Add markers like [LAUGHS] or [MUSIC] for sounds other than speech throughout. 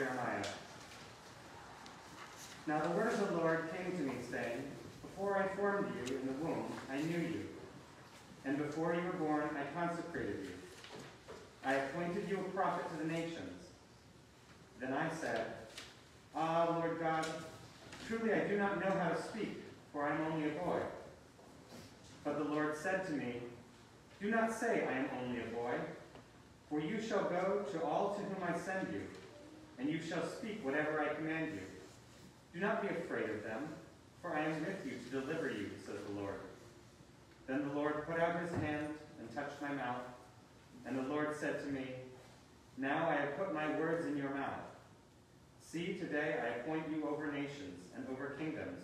Jeremiah. Now the word of the Lord came to me, saying, Before I formed you in the womb, I knew you. And before you were born, I consecrated you. I appointed you a prophet to the nations. Then I said, Ah, Lord God, truly I do not know how to speak, for I am only a boy. But the Lord said to me, Do not say, I am only a boy. For you shall go to all to whom I send you, and you shall speak whatever I command you. Do not be afraid of them, for I am with you to deliver you, says the Lord. Then the Lord put out his hand and touched my mouth, and the Lord said to me, Now I have put my words in your mouth. See, today I appoint you over nations and over kingdoms,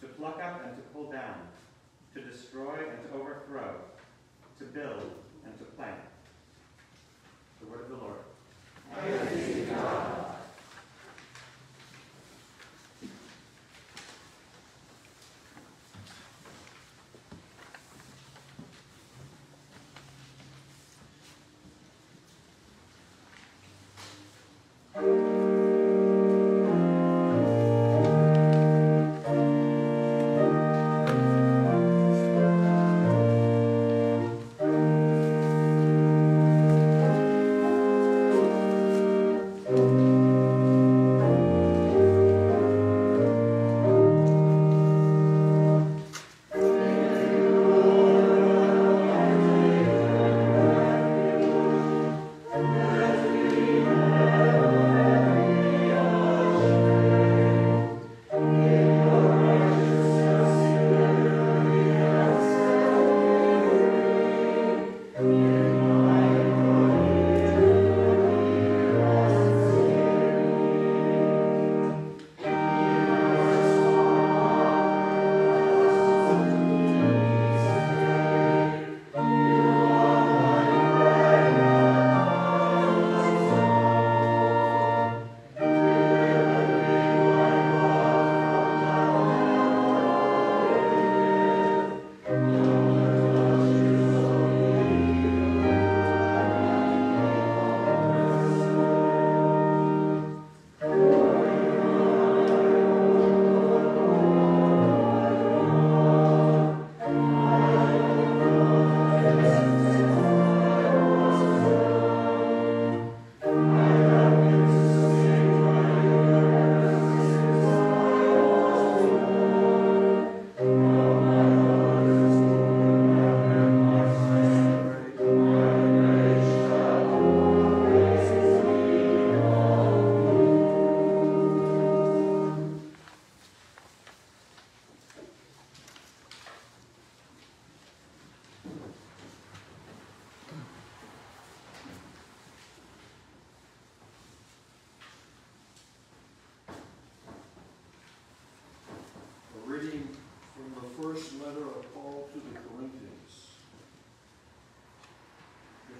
to pluck up and to pull down, to destroy and to overthrow, to build and to plant. The word of the Lord. A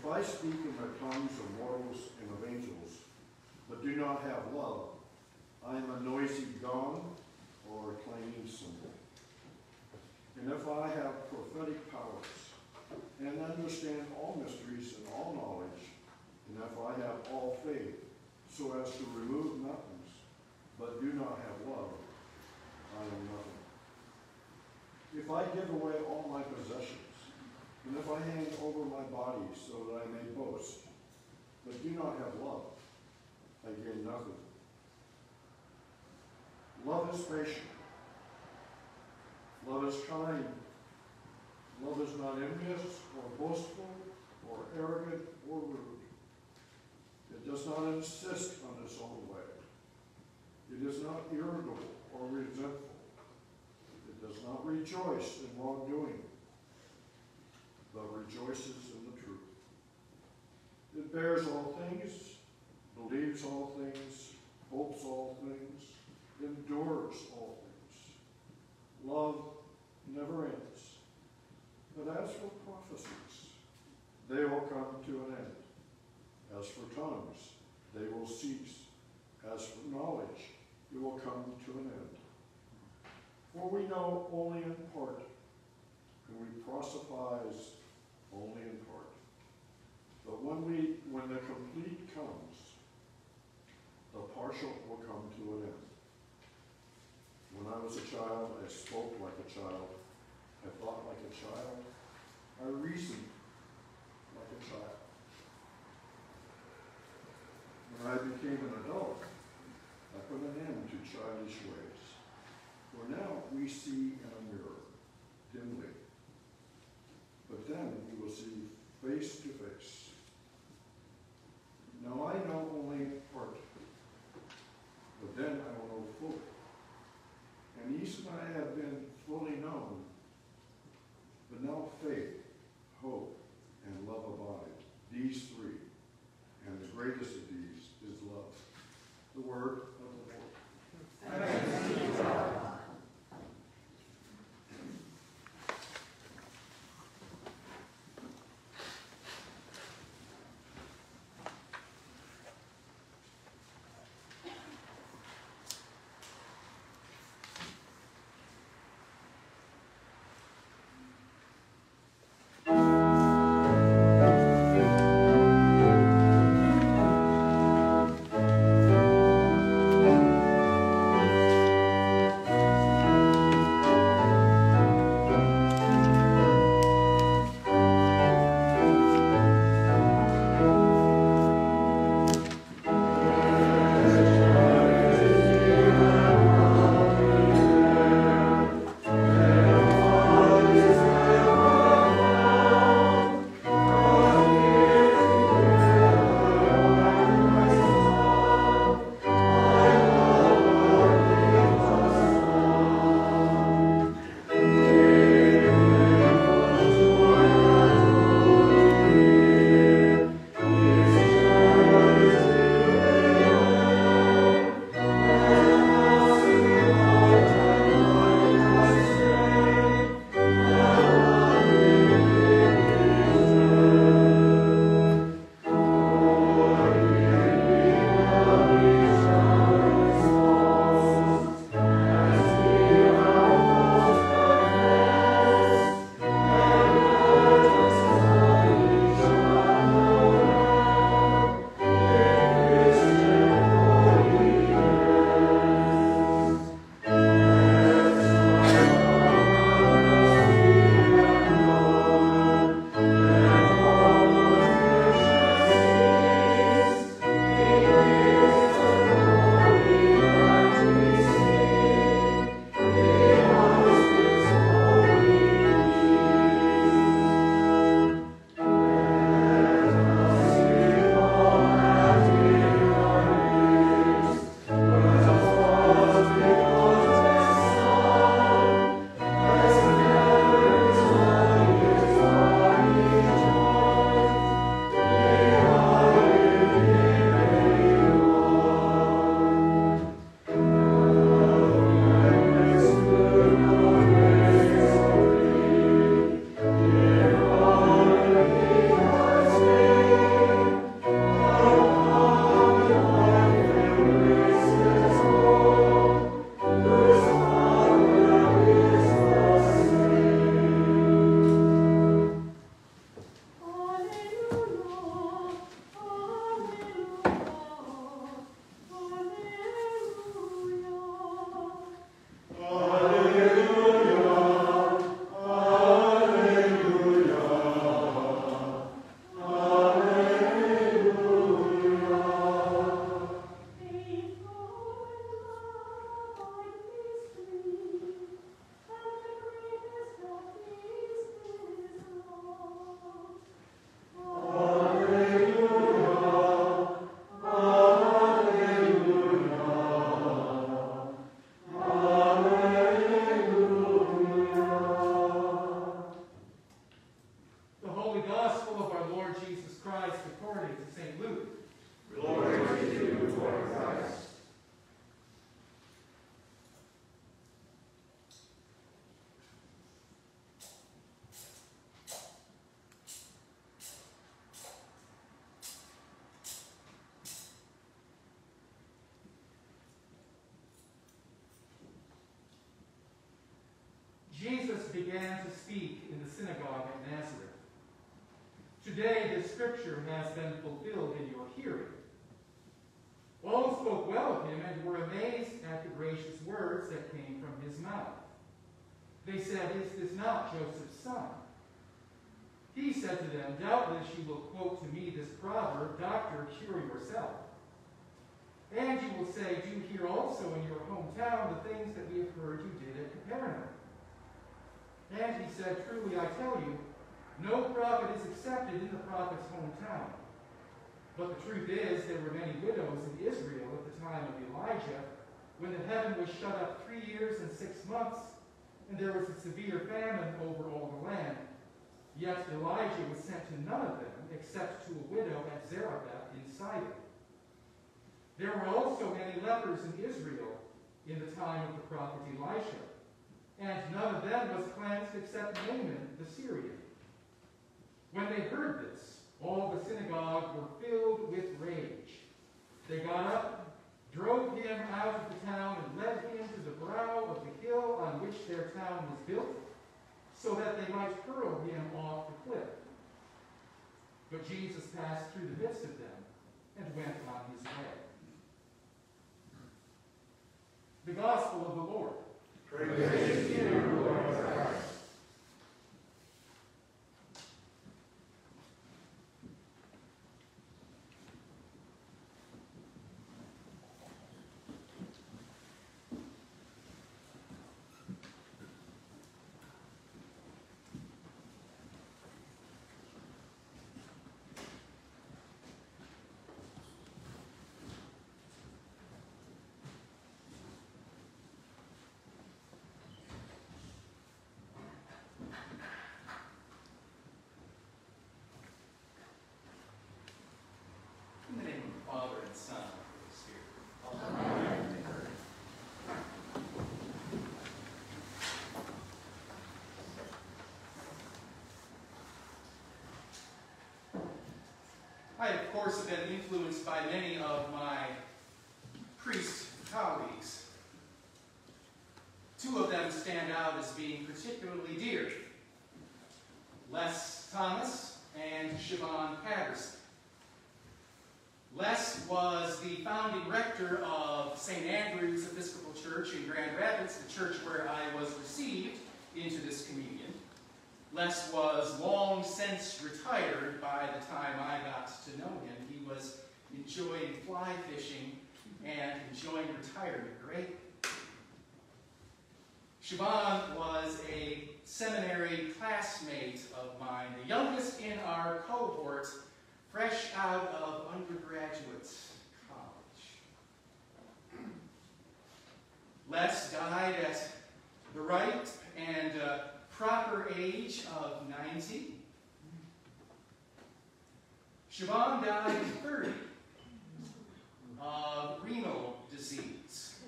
If I speak in the tongues of mortals and of angels, but do not have love, I am a noisy gong or a clanging cymbal. And if I have prophetic powers, and understand all mysteries and all knowledge, and if I have all faith, so as to remove mountains, but do not have love, I am nothing. If I give away all my possessions, and if I hand over my body so that I may boast, but do not have love, I gain nothing. Love is patient. Love is kind. Love is not envious or boastful or arrogant or rude. It does not insist on its own way. It is not irritable or resentful. It does not rejoice in wrongdoing, but rejoices in the truth. It bears all things, believes all things, hopes all things, endures all things. Love never ends. But as for prophecies, they will come to an end. As for tongues, they will cease. As for knowledge, it will come to an end. For we know only in part, and we proselytize only in part. But when we, when the complete comes, the partial will come to an end. When I was a child, I spoke like a child, I thought like a child, I reasoned like a child. When I became an adult, I put an end to childish ways. For now we see in a mirror, dimly. Then we will see face to face. Now I know only part, but then I will know fully. And East and I have been fully known, but now faith, hope, and love abide, these three, and the greatest of these is love. The word began to speak in the synagogue at Nazareth. Today this scripture has been fulfilled in your hearing. All spoke well of him and were amazed at the gracious words that came from his mouth. They said, Is this not Joseph's son? He said to them, Doubtless you will quote to me this proverb, Doctor, cure yourself. And you will say, Do here also in your hometown the things that we have heard you did at Capernaum. And he said, Truly I tell you, prophet is accepted in the prophet's hometown. But the truth is, there were many widows in Israel at the time of Elijah, when the heaven was shut up three years and six months, and there was a severe famine over all the land. Yet Elijah was sent to none of them, except to a widow at Zarephath in Sidon. There were also many lepers in Israel in the time of the prophet Elisha, and none of them was cleansed except Naaman the Syrian. When they heard this, all the synagogue were filled with rage. They got up, drove him out of the town, and led him to the brow of the hill on which their town was built, so that they might hurl him off the cliff. But Jesus passed through the midst of them and went on his way. The Gospel of the Lord. Praise to you, Lord Christ. In the name of the Father and Son and Holy Spirit. I, of course, have been influenced by many of my priest colleagues. Two of them stand out as being particularly dear. Les Thomas and Siobhan Patterson. Les was the founding rector of St. Andrew's Episcopal Church in Grand Rapids, the church where I was received into this communion. Les was long since retired by the time I got to know him. He was enjoying fly fishing and enjoying retirement greatly. Siobhan was a seminary classmate of mine, the youngest in our cohort, fresh out of undergraduate college. Les died at the right and uh, proper age of 90. Siobhan died at 30 of renal disease.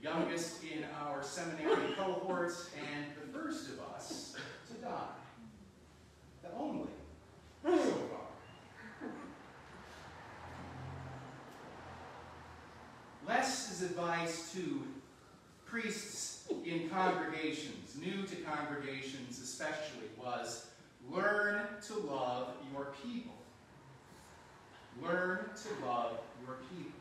Youngest in our seminary cohort and the first of us to die. The only so far. Les's is advice to priests in congregations, new to congregations especially, was learn to love your people. Learn to love your people.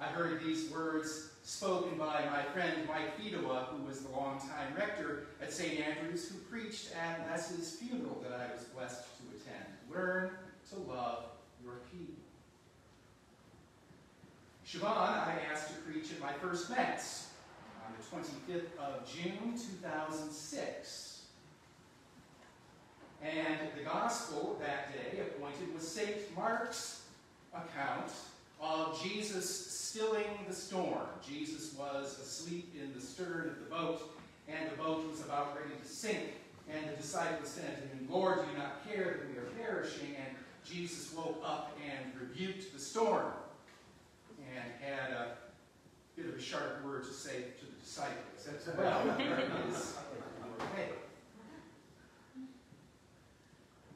I heard these words spoken by my friend Mike Fedowa, who was the longtime rector at St. Andrews, who preached at Les's funeral that I was blessed to attend. Learn to love your people. Siobhan, I asked to preach at my first Mass on the 25th of June, 2006. And the Gospel that day appointed was St. Mark's account of Jesus stilling the storm. Jesus was asleep in the stern of the boat, and the boat was about ready to sink. And the disciples said to him, Lord, do you not care that we are perishing? And Jesus woke up and rebuked the storm and had a bit of a sharp word to say to the disciples. That's [LAUGHS] well, it is okay.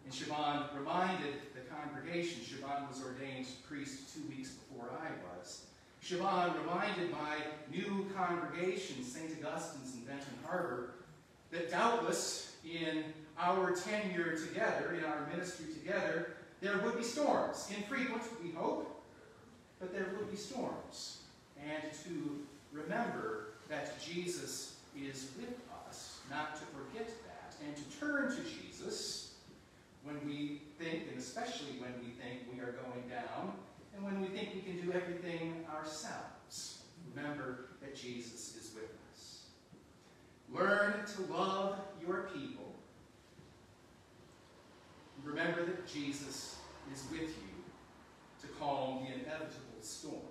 And Siobhan reminded the congregation, Siobhan was ordained priest two weeks before I was. Siobhan reminded my new congregation, St. Augustine's in Benton Harbor, that doubtless in our tenure together, in our ministry together, there would be storms. Infrequent, we hope, but there would be storms. And to remember that Jesus is with us, not to forget that, and to turn to Jesus when we think, and especially when we think we are going down, and when we think we can do everything ourselves. Remember that Jesus is with us. Learn to love your people. Remember that Jesus is with you to calm the inevitable storm.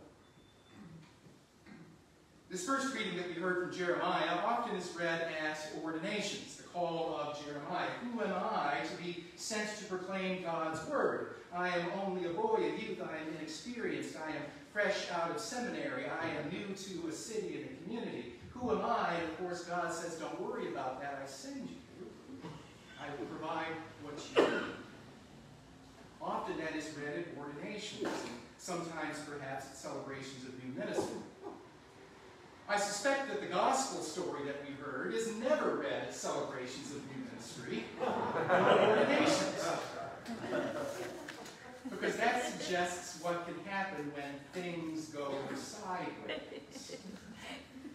This first reading that we heard from Jeremiah often is read at ordinations, the call of Jeremiah. Who am I to be sent to proclaim God's word? I am only a boy of youth. I am inexperienced. I am fresh out of seminary. I am new to a city and a community. Who am I? And of course, God says, Don't worry about that. I send you. I will provide what you need. Often that is read at ordinations, and sometimes perhaps at celebrations of new ministry. I suspect that the gospel story that we heard is never read at celebrations of new ministry or ordinations. Because that suggests what can happen when things go sideways.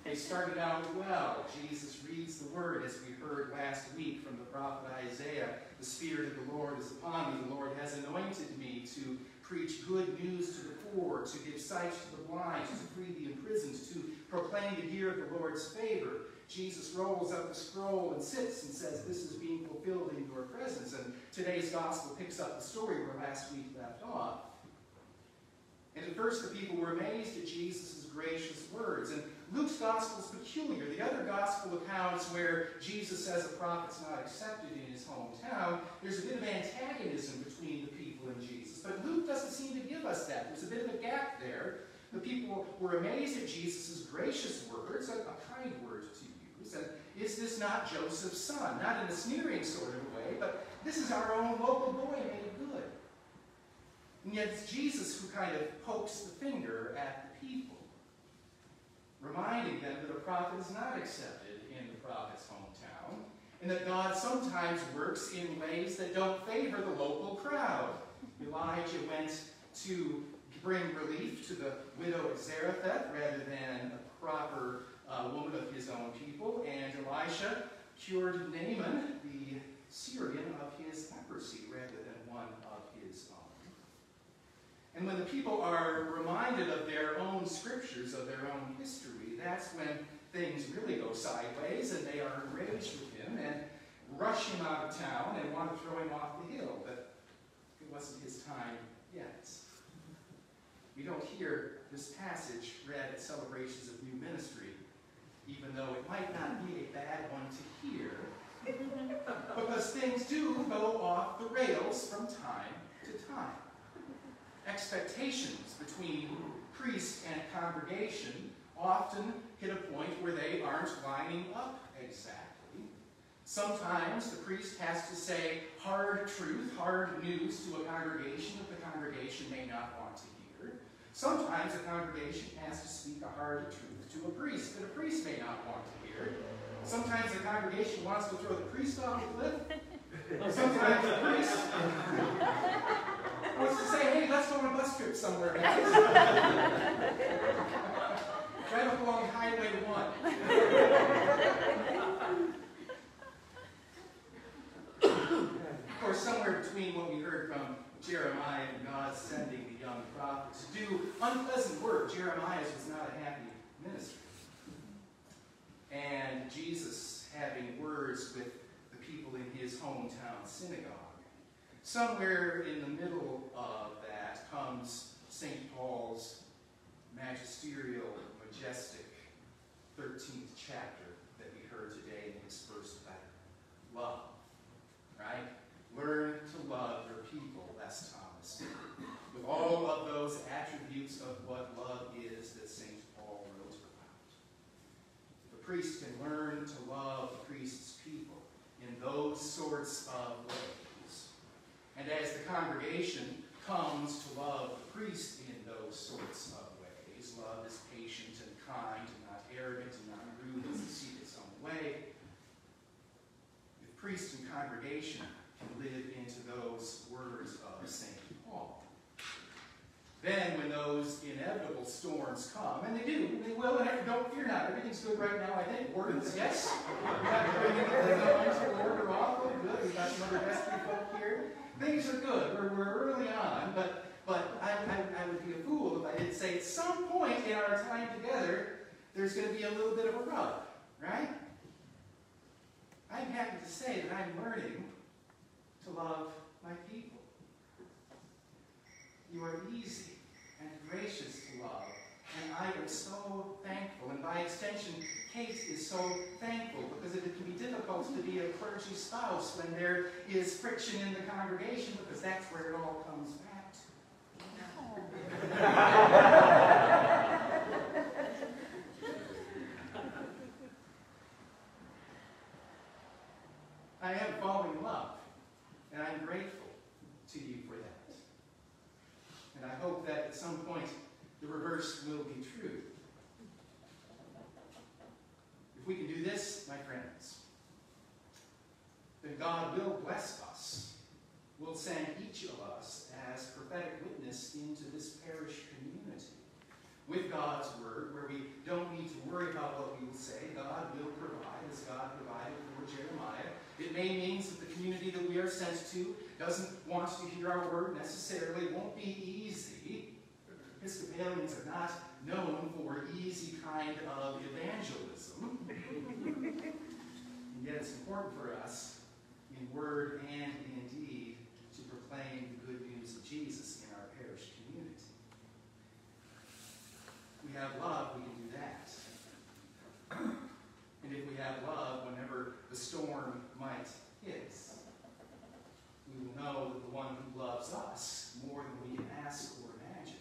They started out well. Jesus reads the word, as we heard last week from the prophet Isaiah. The Spirit of the Lord is upon me. The Lord has anointed me to preach good news to the poor, to give sight to the blind, to free the imprisoned, to proclaim the year of the Lord's favor. Jesus rolls up the scroll and sits and says, This is being fulfilled in your presence. And today's gospel picks up the story where last week left off. And at first, the people were amazed at Jesus' gracious words. And Luke's gospel is peculiar. The other gospel accounts where Jesus says a prophet's not accepted in his hometown, there's a bit of antagonism between the people. But Luke doesn't seem to give us that. There's a bit of a gap there. The people were amazed at Jesus' gracious words, a, a kind word to use. And is this not Joseph's son? Not in a sneering sort of way, but this is our own local boy made good. And yet it's Jesus who kind of pokes the finger at the people, reminding them that a prophet is not accepted in the prophet's hometown, and that God sometimes works in ways that don't favor the local crowd. Elijah went to bring relief to the widow of Zarephath rather than a proper uh, woman of his own people, and Elisha cured Naaman, the Syrian, of his leprosy rather than one of his own. And when the people are reminded of their own scriptures, of their own history, that's when things really go sideways and they are enraged with him and rush him out of town and want to throw him off the hill. But wasn't his time yet. We don't hear this passage read at celebrations of new ministry, even though it might not be a bad one to hear, because things do go off the rails from time to time. Expectations between priest and congregation often hit a point where they aren't lining up exactly. Sometimes the priest has to say hard truth, hard news to a congregation that the congregation may not want to hear. Sometimes a congregation has to speak a hard truth to a priest that a priest may not want to hear. Sometimes the congregation wants to throw the priest off the cliff. Sometimes the priest wants to say, hey, let's go on a bus trip somewhere. Drive up along Highway 1. of course, somewhere between what we heard from Jeremiah and God sending the young prophet to do unpleasant work, Jeremiah's was not a happy ministry. And Jesus having words with the people in his hometown synagogue. Somewhere in the middle of that comes St. Paul's magisterial, majestic 13th chapter that we heard today in his first letter. Love. Right? Learn to love your people, that's Thomas. With all of those attributes of what love is that St. Paul wrote about. The priest can learn to love the priest's people in those sorts of ways. And as the congregation comes to love the priest in those sorts of ways, love is patient and kind and not arrogant and not rude and seek its own way. The priest and congregation live into those words of St. Paul. Then, when those inevitable storms come, and they do, they will, and don't fear not, everything's good right now, I think. Wardens, yes? We got to order oh, good. We've got some other vestry folk here. Things are good. We're, we're early on, but but I, I, I would be a fool if I didn't say at some point in our time together, there's going to be a little bit of a rub, right? I'm happy to say that I'm learning to love my people. You are easy and gracious to love, and I am so thankful. And by extension, Kate is so thankful because it can be difficult to be a clergy spouse when there is friction in the congregation because that's where it all comes back I [LAUGHS] am falling in love, and I'm grateful to you for that. And I hope that at some point the reverse will be true. If we can do this, my friends, then God will bless us. Will send each of us as prophetic witness into this parish community. With God's word, where we don't need to worry about what we will say, God will provide as God provided for Jeremiah. It may mean that the community that we are to doesn't want to hear our word necessarily. Won't be easy. Episcopalians are not known for easy kind of evangelism. and yet it's important for us in word and in deed to proclaim the good news of Jesus in our parish community. We have love, we can do that. And if we have love, whenever the storm might hit, will know that the one who loves us more than we can ask or imagine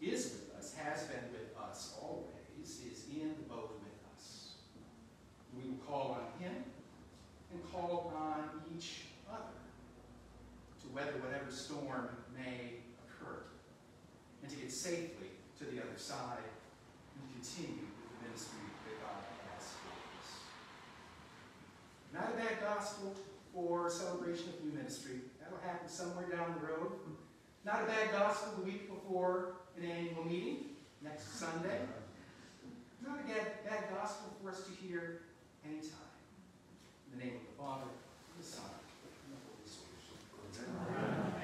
is with us, has been with us always, is in the boat with us. We will call on him and call on each other to weather whatever storm may occur and to get safely to the other side and continue with the ministry that God has for us. Not a bad gospel for celebration of new ministry. That'll happen somewhere down the road. Not a bad gospel the week before an annual meeting, next Sunday. Not a bad, bad gospel for us to hear anytime. In the name of the Father, the Son, and the Holy Spirit. Amen.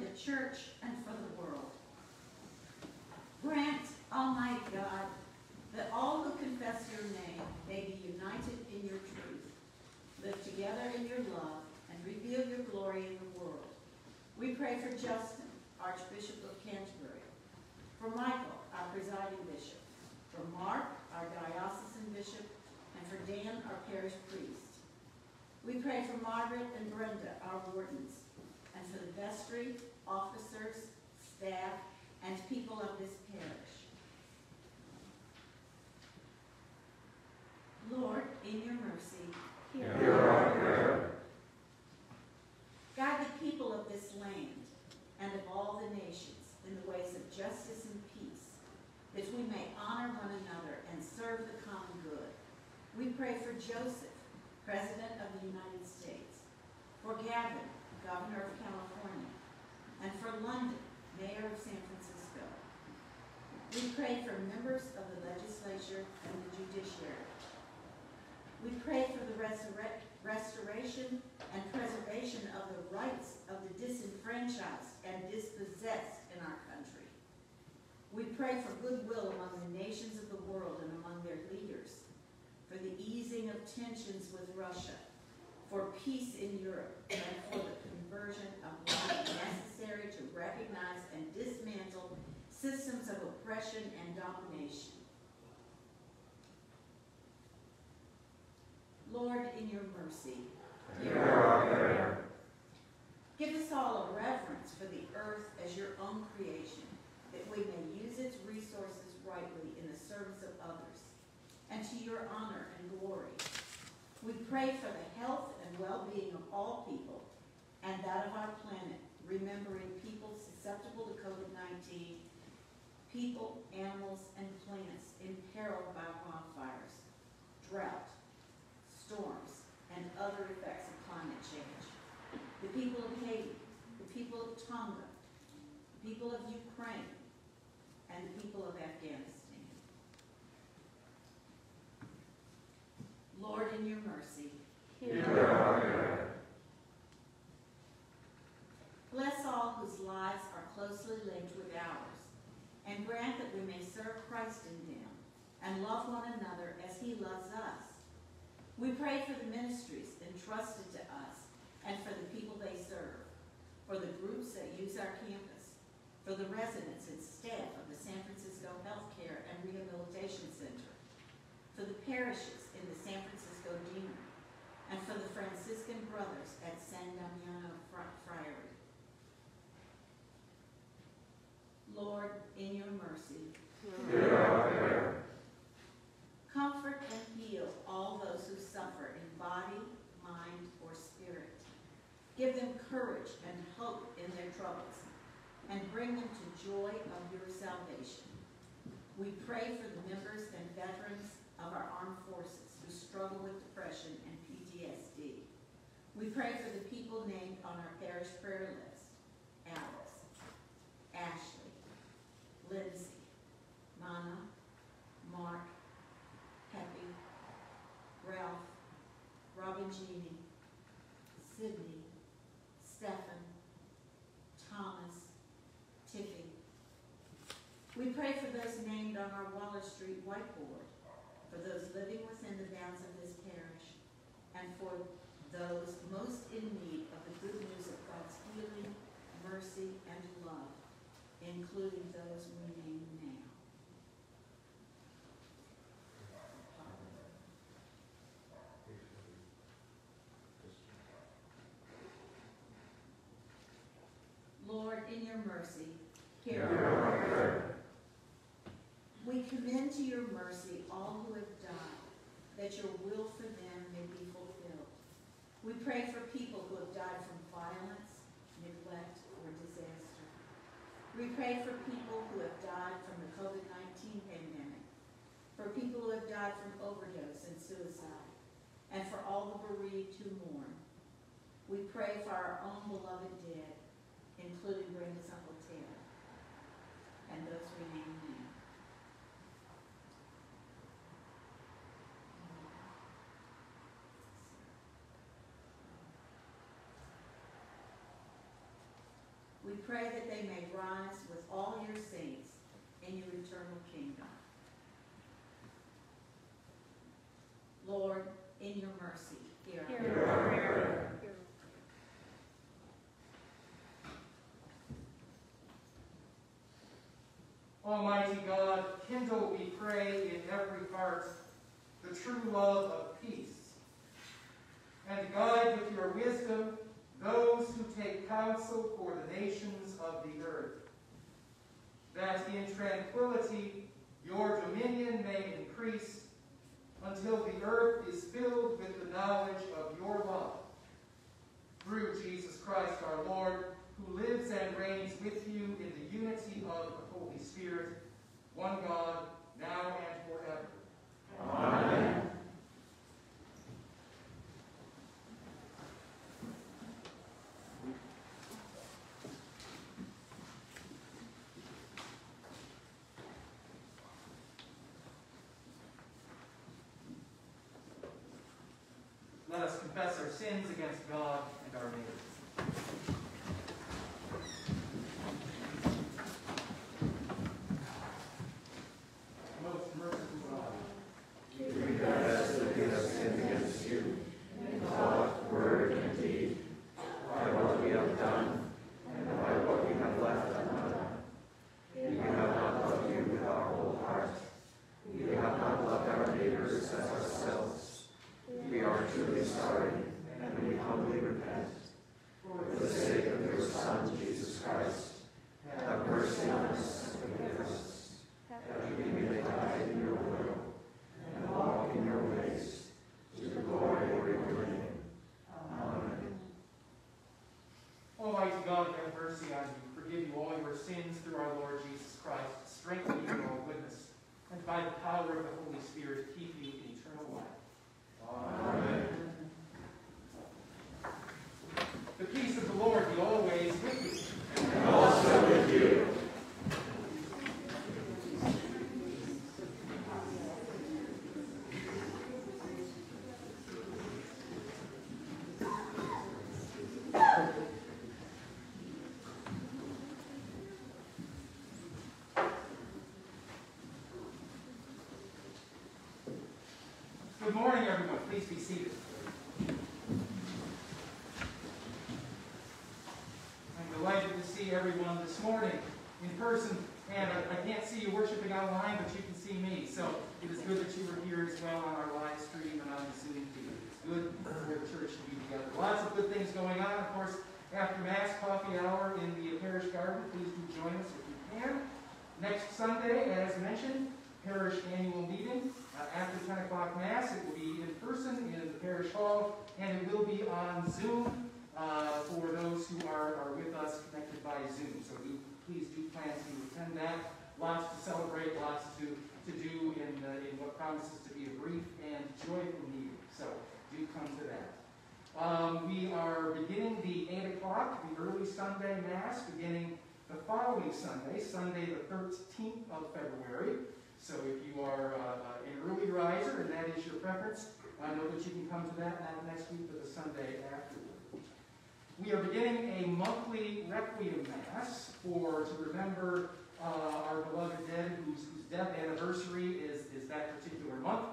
The church and for the world. Grant, Almighty God, that all who confess your name may be united in your truth, live together in your love, and reveal your glory in the world. We pray for Justin, Archbishop of Canterbury, for Michael, our presiding bishop, for Mark, our diocesan bishop, and for Dan, our parish priest. We pray for Margaret and Brenda, our wardens, and for the vestry, officers, staff, and people of this parish. Lord, in your mercy, hear our prayer. Guide the people of this land and of all the nations in the ways of justice and peace, that we may honor one another and serve the common good. We pray for Joseph, President of the United States, for Gavin, Governor of California, and for London, Mayor of San Francisco. We pray for members of the legislature and the judiciary. We pray for the restoration and preservation of the rights of the disenfranchised and dispossessed in our country. We pray for goodwill among the nations of the world and among their leaders, for the easing of tensions with Russia, for peace in Europe, and for the conversion of life necessary to recognize and dismantle systems of oppression and domination. Lord, in your mercy, hear our prayer. Give us all a reverence for the earth as your own creation, that we may use its resources rightly in the service of others, and to your honor and glory. We pray for the health and well-being of all people, and that of our planet, remembering people susceptible to COVID-19, people, animals, and plants imperiled by wildfires, drought, storms, and other effects of climate change. The people of Haiti, the people of Tonga, the people of Ukraine, and the people of Afghanistan. Lord, in your mercy, hear our prayer. Bless all whose lives are closely linked with ours, and grant that we may serve Christ in them and love one another as he loves us. We pray for the ministries entrusted to us and for the people they serve, for the groups that use our campus, for the residents and staff of the San Francisco Healthcare and Rehabilitation Center, for the parishes in the San Francisco Deanery, and for the Franciscan Brothers at San Damiano Fri- Friary. Lord, in your mercy, Comfort and heal all those who suffer in body, mind, or spirit. Give them courage and hope in their troubles, and bring them to joy of your salvation. We pray for the members and veterans of our armed forces who struggle with depression and PTSD. We pray for the people named on our parish prayer list. Alice, Ashley, Lindsay, Mana, Mark, Robin Jeannie, Sydney, Stephen, Thomas, Tiffy. We pray for those named on our Waller Street whiteboard, for those living within the bounds of this parish, and for those most in need of the good news of God's healing, mercy, and love, including those we name now. Lord, in your mercy, hear our prayer. We commend to your mercy all who have died, that your will for them may be fulfilled. We pray for people who have died from violence, neglect, or disaster. We pray for people who have died from the COVID-19 pandemic, for people who have died from overdose and suicide, and for all the bereaved who mourn. We pray for our own beloved dead, including Brenda's Uncle Ted, and those we name now. We We pray that they may rise with all your saints in your eternal kingdom. Lord, in your mercy, hear our Hear our prayer. Almighty God, kindle, we pray, in every heart the true love of peace, and guide with your wisdom those who take counsel for the nations of the earth, that in tranquility your dominion may increase until the earth is filled with the knowledge of your love. Through Jesus Christ our Lord, who lives and reigns with you in the unity of the Holy Spirit, one God, now and forever. Amen. Let us confess our sins against God and our neighbors. As ourselves. Truly sorry, and we humbly repent. For the sake of your Son, Jesus Christ, have mercy on us and forgive us, that we may die in your will and walk in your ways, to the glory of your name. Amen. Almighty God, have mercy on you, forgive you all your sins through our Lord Jesus Christ, strengthen you in all goodness, and by the power of the Holy Spirit, keep you in eternal life. Amen. The peace of the Lord be always with you. And also with you. Good morning, everyone. Please be seated. I'm delighted to see everyone this morning in person, and I, I can't see you worshiping online, but you can see me. So it is good that you are here as well on our live stream and on the Zoom feed. It's good for the church to be together. Lots of good things going on. Of course, after Mass coffee hour in the parish garden, please do join us if you can. Next Sunday, as mentioned, parish annual meeting. Uh, after 10 o'clock Mass, it will be in person in the parish hall, and it will be on Zoom uh, for those who are, are with us connected by Zoom. So do, please do plan to attend that. Lots to celebrate, lots to, to do in, uh, in what promises to be a brief and joyful meeting. So do come to that. Um, we are beginning the 8 o'clock, the early Sunday Mass, beginning the following Sunday, Sunday the 13th of February. So if you are uh, an early riser and that is your preference, I know that you can come to that not next week, but the Sunday afterward. We are beginning a monthly Requiem Mass for to remember uh, our beloved dead whose, whose death anniversary is, is that particular month,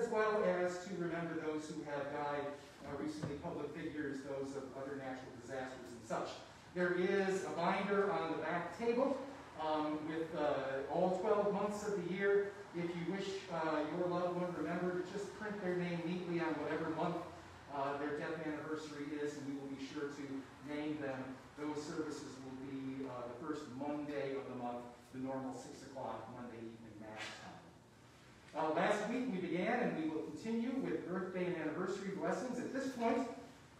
as well as to remember those who have died uh, recently, public figures, those of other natural disasters and such. There is a binder on the back table um, with uh, 12 months of the year. If you wish uh, your loved one remembered, just print their name neatly on whatever month uh, their death anniversary is, and we will be sure to name them. Those services will be uh, the first Monday of the month, the normal 6 o'clock Monday evening Mass time. Uh, last week we began, and we will continue with birthday and anniversary blessings at this point,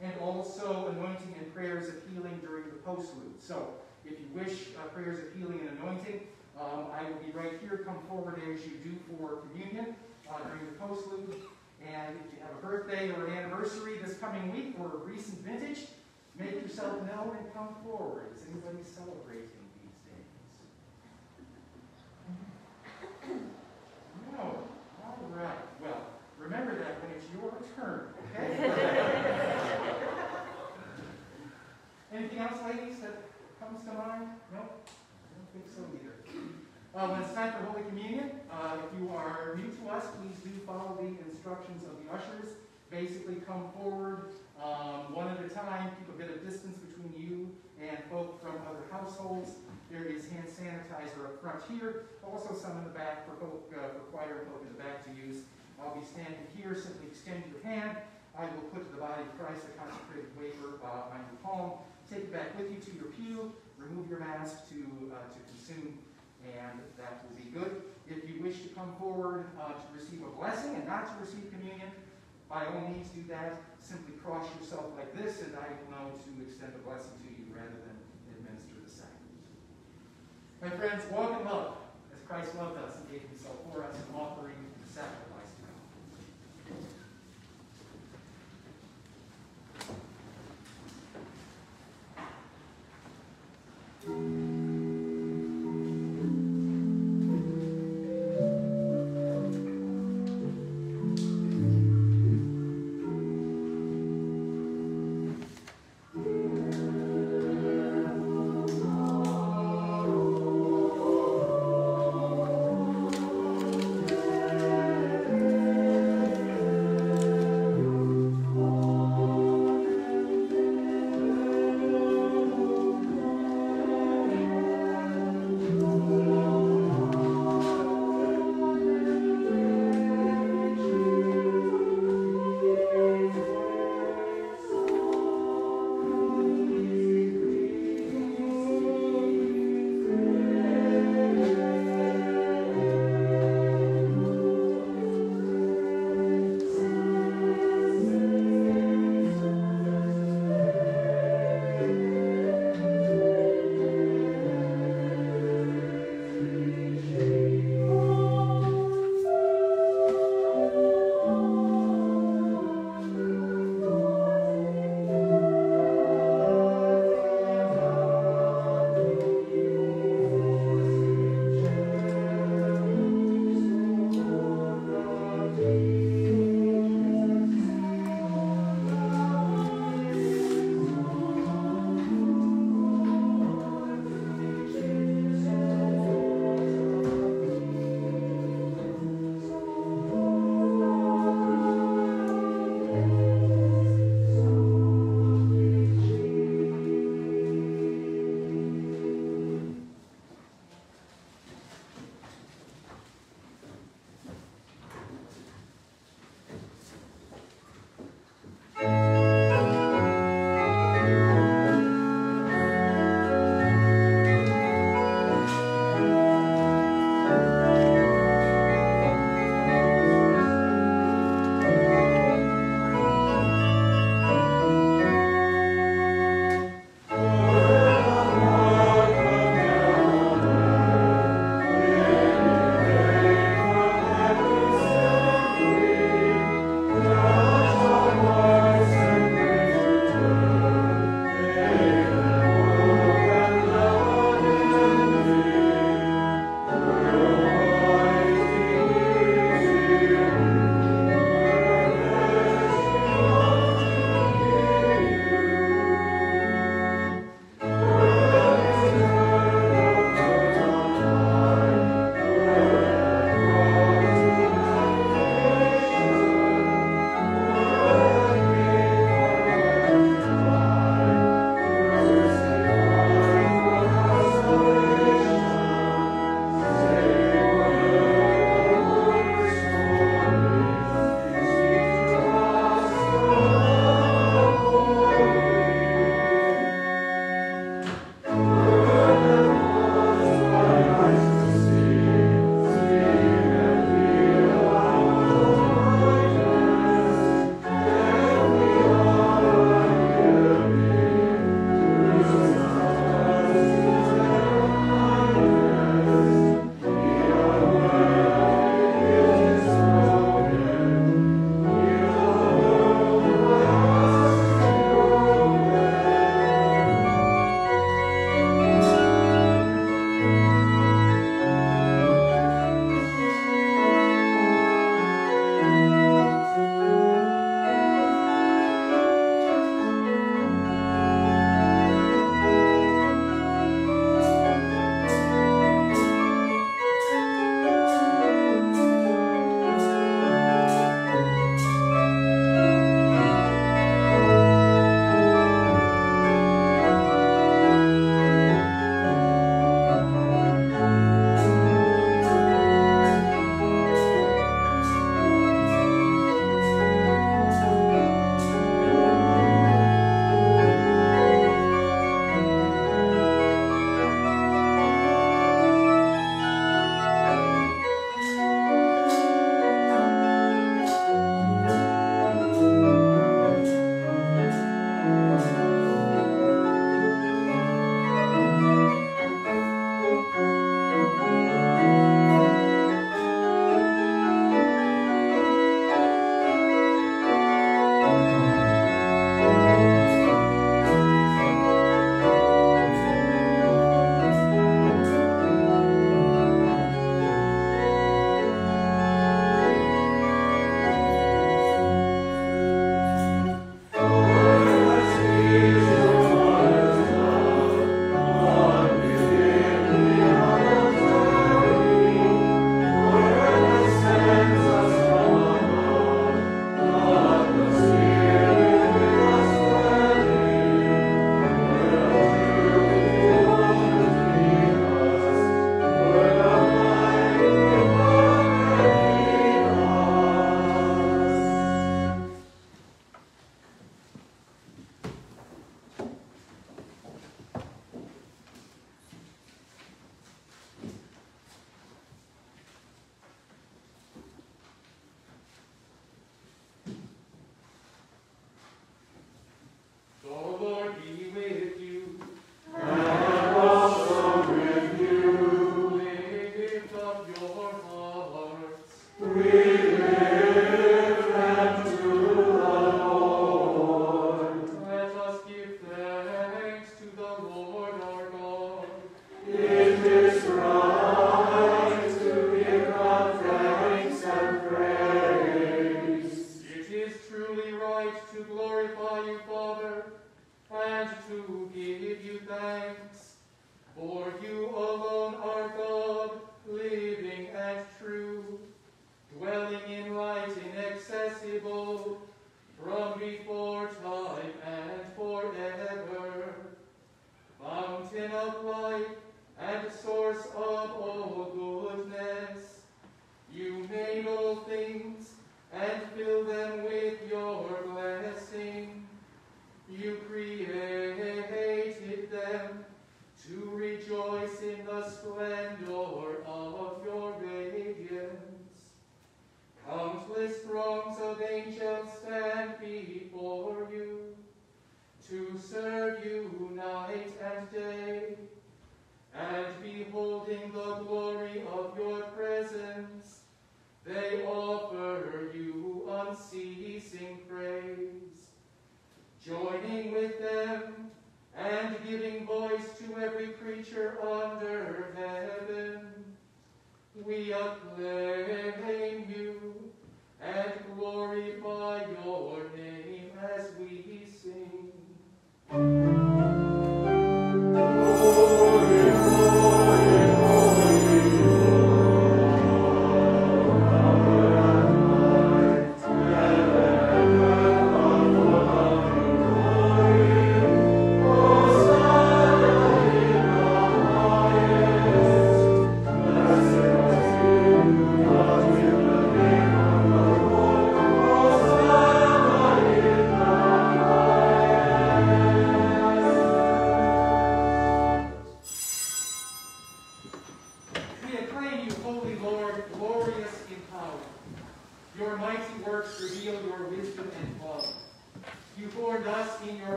and also anointing and prayers of healing during the postlude. So, if you wish uh, prayers of healing and anointing, um, I will be right here. Come forward as you do for communion uh, during the postlude. And if you have a birthday or an anniversary this coming week or a recent vintage, make yourself known and come forward. Is anybody celebrating these days? No. All right. Well, remember that when it's your turn, okay? [LAUGHS] Anything else, ladies, that comes to mind? Uh, when it's time for Holy Communion, uh, if you are new to us, please do follow the instructions of the ushers. Basically, come forward um, one at a time, keep a bit of distance between you and folk from other households. There is hand sanitizer up front here, also some in the back for folk, uh, for choir folk in the back to use. I'll be standing here, simply extend your hand. I will put to the body of Christ a consecrated wafer uh, on your palm. Take it back with you to your pew, remove your mask to, uh, to consume, and that will be good. If you wish to come forward uh, to receive a blessing and not to receive communion, by all means do that. Simply cross yourself like this, and I will know to extend a blessing to you rather than administer the sacrament. My friends, walk in love as Christ loved us and gave himself for us, in offering the sacrifice to God. Amen.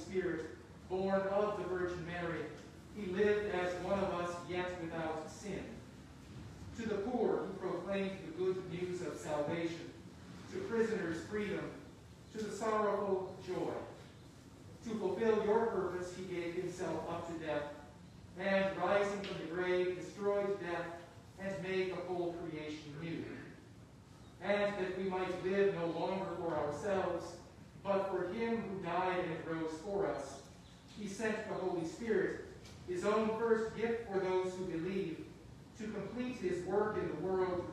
Spirit, born of the Virgin Mary, he lived as one of us yet without sin. To the poor, he proclaimed the good news of salvation. To prisoners, freedom. To the sorrowful, joy. To fulfill your purpose, he gave himself up to death, and rising from the grave, destroyed death, and made the whole creation new. And that we might live no longer for ourselves, but for him who died and rose for us, he sent the Holy Spirit, his own first gift for those who believe, to complete his work in the world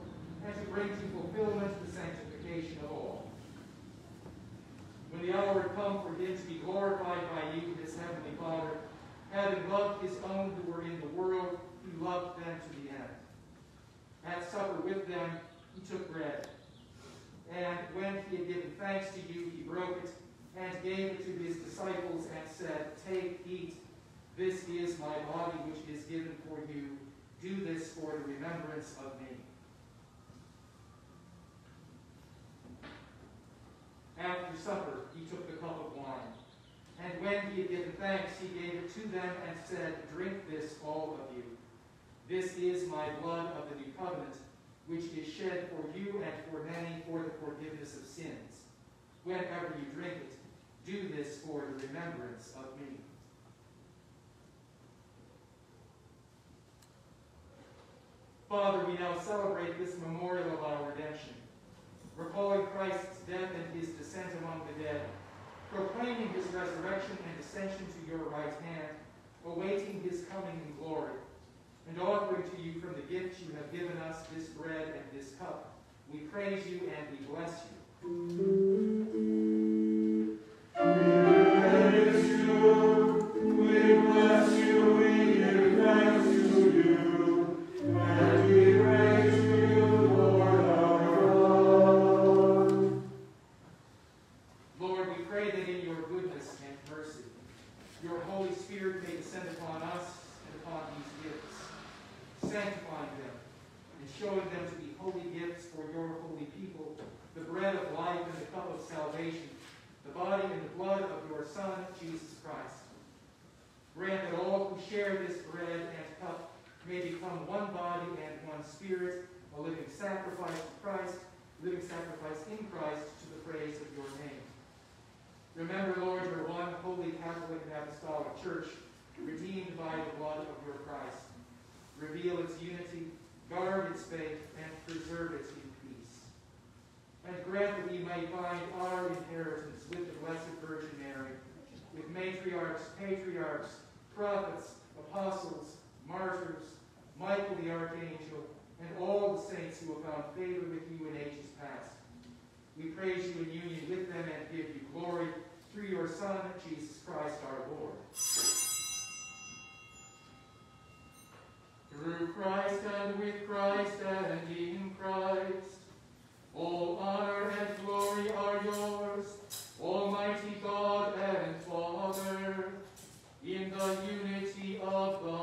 and to bring to fulfillment the sanctification of all. When the hour had come for him to be glorified by you, his heavenly Father, having loved his own who were in the world, he loved them to the end. At supper with them, he took bread. And when he had given thanks to you, he broke it and gave it to his disciples and said, Take, eat. This is my body which is given for you. Do this for the remembrance of me. After supper, he took the cup of wine. And when he had given thanks, he gave it to them and said, Drink this, all of you. This is my blood of the new covenant, which is shed for you and for many for the forgiveness of sins. Whenever you drink it, do this for the remembrance of me. Father, we now celebrate this memorial of our redemption, recalling Christ's death and his descent among the dead, proclaiming his resurrection and ascension to your right hand, awaiting his coming in glory, and offering to you from the gifts you have given us this bread and this cup. We praise you and we bless you. Spirit, a living sacrifice to Christ, living sacrifice in Christ to the praise of your name. Remember, Lord, your one holy Catholic and Apostolic Church, redeemed by the blood of your Christ. Reveal its unity, guard its faith, and preserve it in peace. And grant that we may find our inheritance with the Blessed Virgin Mary, with matriarchs, patriarchs, prophets, apostles, martyrs, Michael the Archangel, and all the saints who have found favor with you in ages past. We praise you in union with them and give you glory through your Son, Jesus Christ our Lord. Through Christ and with Christ and in Christ, all honor and glory are yours, Almighty God and Father, in the unity of the